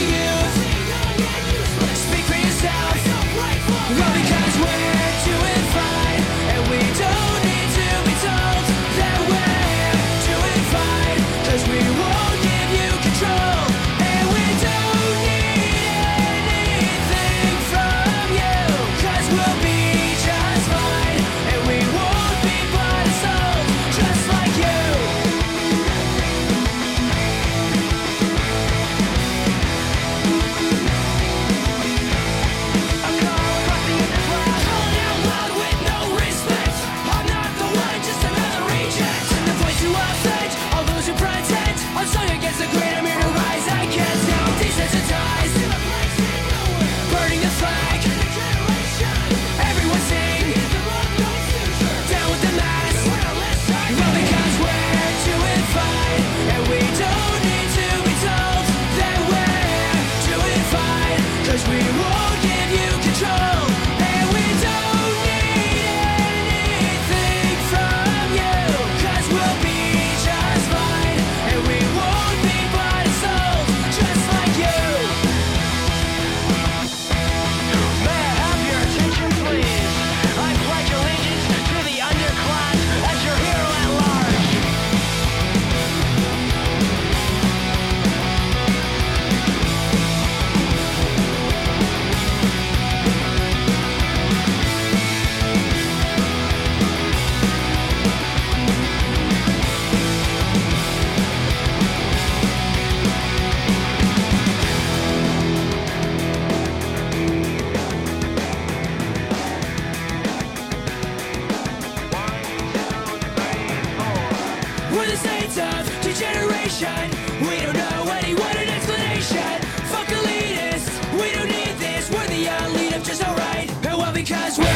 you. We're the saints of degeneration. We don't know anyone an explanation. Fuck elitists, we don't need this. We're the elite of just alright. And well, because we're